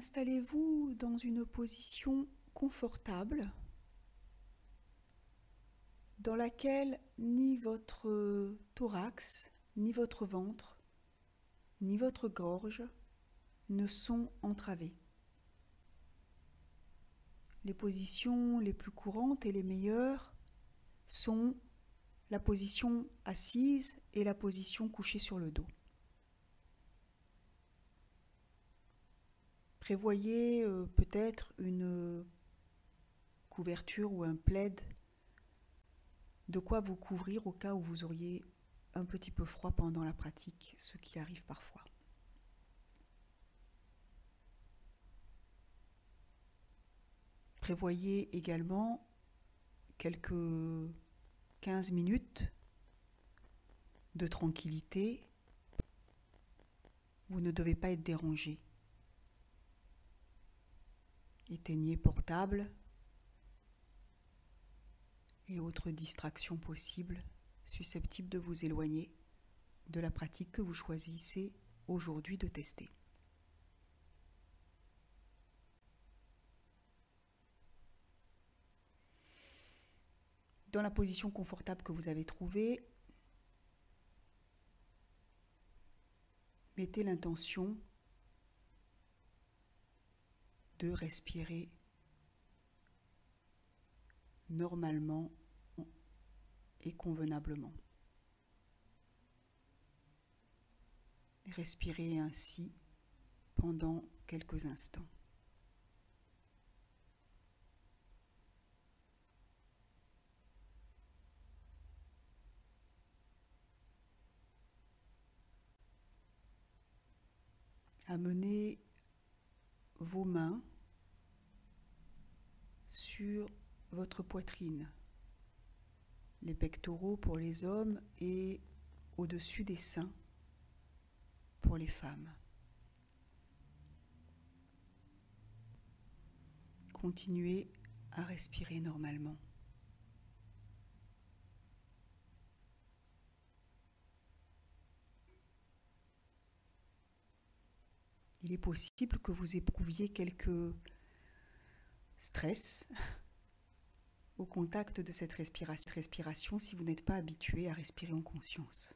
Installez-vous dans une position confortable dans laquelle ni votre thorax, ni votre ventre, ni votre gorge ne sont entravés. Les positions les plus courantes et les meilleures sont la position assise et la position couchée sur le dos. Prévoyez euh, peut-être une couverture ou un plaid, de quoi vous couvrir au cas où vous auriez un petit peu froid pendant la pratique, ce qui arrive parfois. Prévoyez également quelques 15 minutes de tranquillité. Vous ne devez pas être dérangé. Éteignez portable et autres distractions possibles susceptibles de vous éloigner de la pratique que vous choisissez aujourd'hui de tester. Dans la position confortable que vous avez trouvée, mettez l'intention de respirer normalement et convenablement. Respirez ainsi pendant quelques instants. Amenez vos mains sur votre poitrine, les pectoraux pour les hommes et au-dessus des seins pour les femmes. Continuez à respirer normalement. il est possible que vous éprouviez quelques stress au contact de cette respiration, si vous n'êtes pas habitué à respirer en conscience.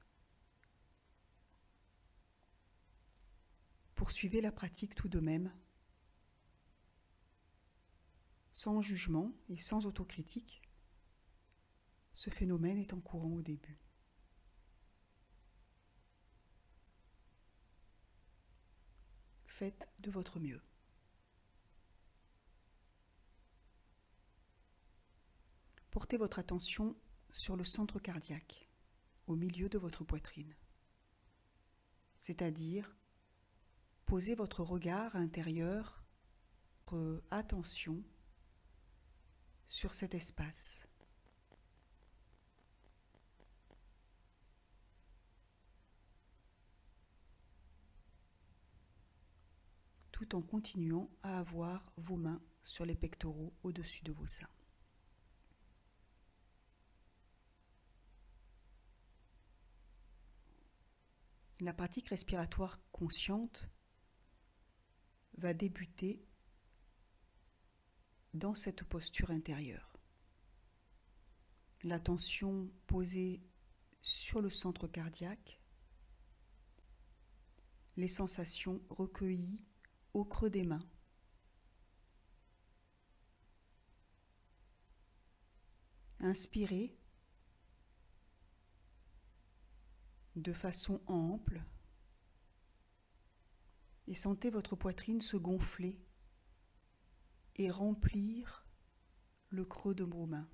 Poursuivez la pratique tout de même, sans jugement et sans autocritique. Ce phénomène est en courant au début. faites de votre mieux. Portez votre attention sur le centre cardiaque, au milieu de votre poitrine. C'est-à-dire, posez votre regard intérieur, votre attention sur cet espace. tout en continuant à avoir vos mains sur les pectoraux au-dessus de vos seins. La pratique respiratoire consciente va débuter dans cette posture intérieure. L'attention posée sur le centre cardiaque, les sensations recueillies au creux des mains. Inspirez de façon ample et sentez votre poitrine se gonfler et remplir le creux de vos mains,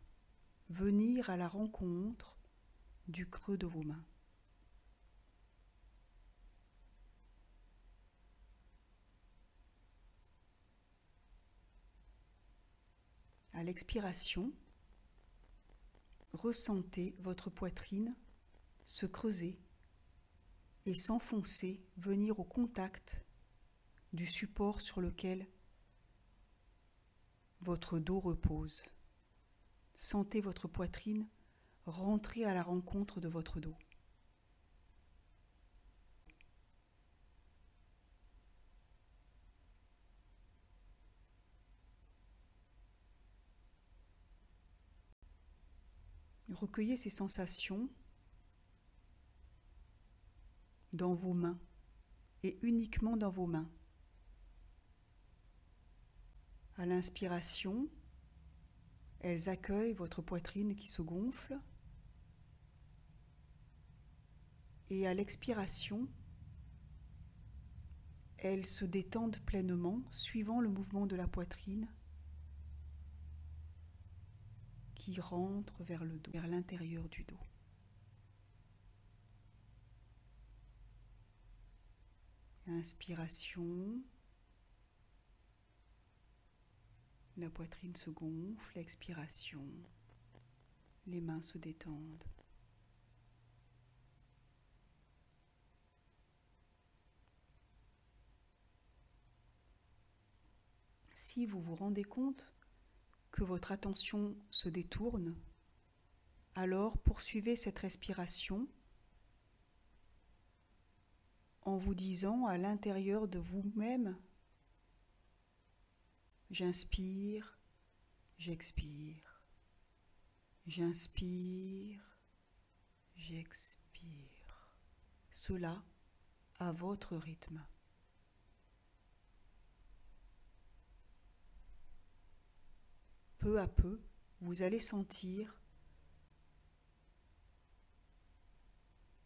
venir à la rencontre du creux de vos mains. À l'expiration, ressentez votre poitrine se creuser et s'enfoncer, venir au contact du support sur lequel votre dos repose. Sentez votre poitrine rentrer à la rencontre de votre dos. Recueillez ces sensations dans vos mains et uniquement dans vos mains. À l'inspiration, elles accueillent votre poitrine qui se gonfle. Et à l'expiration, elles se détendent pleinement suivant le mouvement de la poitrine qui rentre vers le dos, vers l'intérieur du dos. Inspiration. La poitrine se gonfle, expiration. Les mains se détendent. Si vous vous rendez compte que votre attention se détourne, alors poursuivez cette respiration en vous disant à l'intérieur de vous-même, j'inspire, j'expire, j'inspire, j'expire. Cela à votre rythme. Peu à peu, vous allez sentir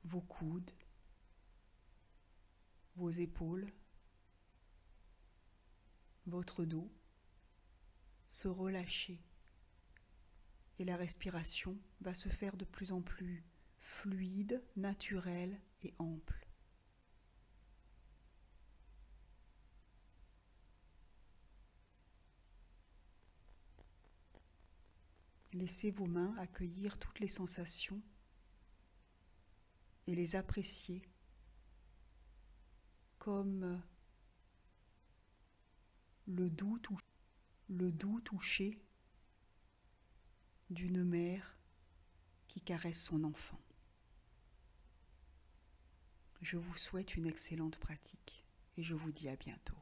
vos coudes, vos épaules, votre dos se relâcher et la respiration va se faire de plus en plus fluide, naturelle et ample. Laissez vos mains accueillir toutes les sensations et les apprécier comme le doux, le doux toucher d'une mère qui caresse son enfant. Je vous souhaite une excellente pratique et je vous dis à bientôt.